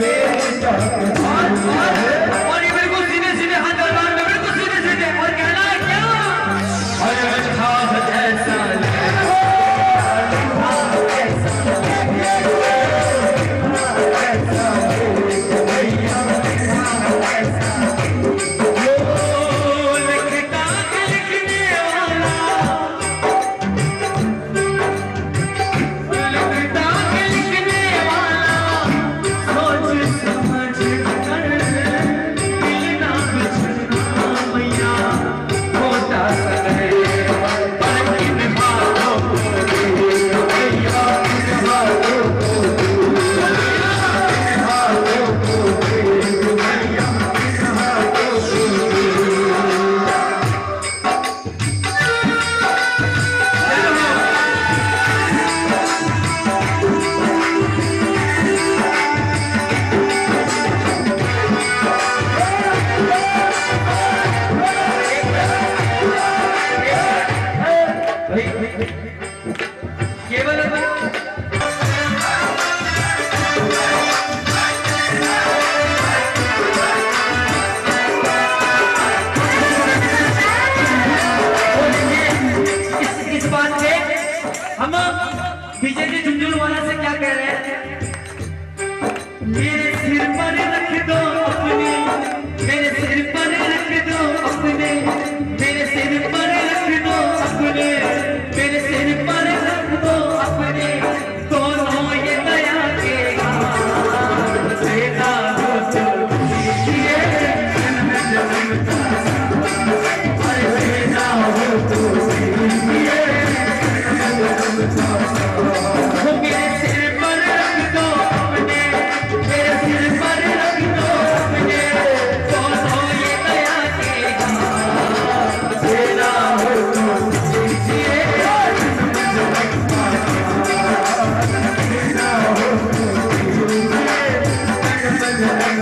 मेरी चमक बीजेपी झुंझुनू वाला से क्या कह रहे हैं? मेरे सिर पर रख दो अपने, मेरे सिर पर रख दो अपने, मेरे सिर पर रख दो अपने, मेरे सिर पर रख दो अपने। दोनों ये दया के जन्म जन्म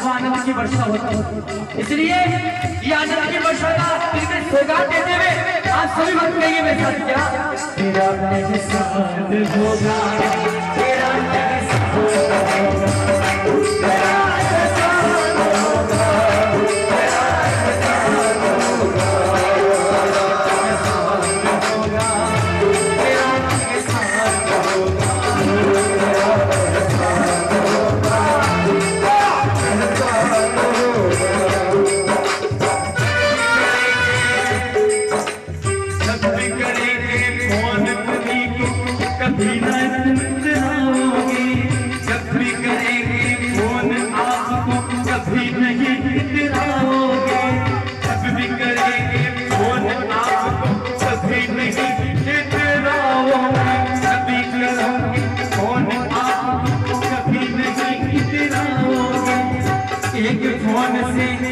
को आनंद की वर्षा होती इसलिए ये आनंद की वर्षा का सौगात देते हुए आप सभी भक्त कहिए मेरे साथ क्या। तेरा मेरे साथ होगा। तेरा मेरे साथ You.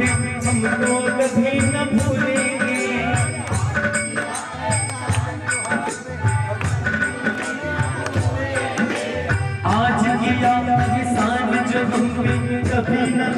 हम आज की पाकिस्तान जो कभी न